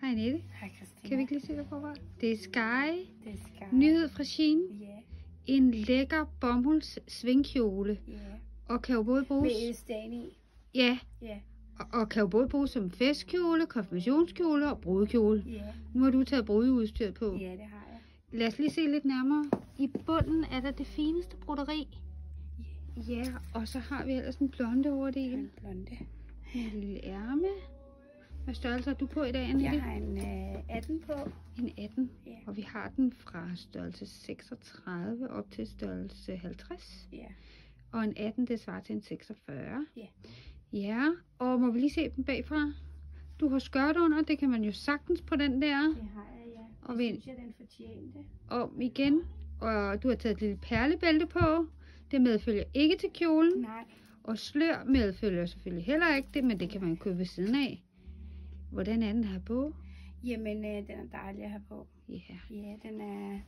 Hej Annette. Hej Christina. Kan vi ikke lige se dig på Det er Sky. Det er Sky. Nyhed fra Shein. Ja, En lækker bomulds svingkjole. ja. Og kan jo både bruges... Med elastan i. Ja, Ja, og, og kan jo både bruges som festkjole, konfirmationskjole og brudekjole. ja. Nu har du taget brudeudstyr på. Ja, det har jeg. Lad os lige se lidt nærmere. I bunden er der det fineste broderi. Ja, og så har vi ellers en blonde overdel. En blonde. En lille ærme. Hvad størrelse har du på i dag, Annette? Jeg har en øh, 18 på. En 18. Ja. Og vi har den fra størrelse 36 op til størrelse 50. Ja. Og en 18, det svarer til en 46. Ja. Ja, og må vi lige se dem bagfra? Du har skørt under, det kan man jo sagtens på den der. Det har jeg, ja. Og Det vind. synes jeg, den fortjente. Om igen. Og du har taget et lille perlebælte på. Det medfølger ikke til kjolen. Nej. Og slør medfølger selvfølgelig heller ikke det, men det kan man købe ved siden af. Hvordan er den her på? Jamen, øh, den er dejlig at have på. Ja. Ja, den er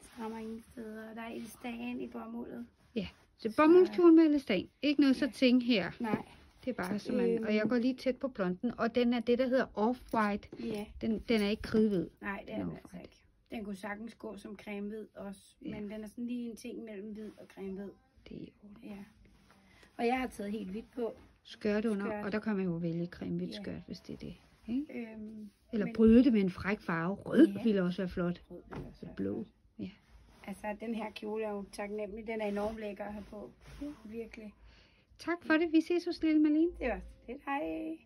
strammer ingen steder. Der er elastan i bomuldet. Ja, så bomuldskjole med elastan. Ikke noget så ting her. Nej. Det er bare så man... Øhm. Og jeg går lige tæt på blonden, og den er det, der hedder off-white. Ja. Den, den er ikke kridhvid. Nej, det er den altså ikke. Den kunne sagtens gå som cremehvid også. Ja. Men den er sådan lige en ting mellem hvid og cremehvid. Det er orden. Ja. Og jeg har taget helt hvidt på. Skørt under, Skørt. og der kan man jo vælge cremehvidt Ja. skørt, hvis det er det. Ikke? Øhm, Eller men- bryde det med en fræk farve. Rød Ja. ville også være flot. rød vil også være Blå. Ja. Altså, den her kjole er jo taknemmelig. Den er enormt lækker at have på. Virkelig. Tak for det. Vi ses hos Lille Malene. Det var det. Hej.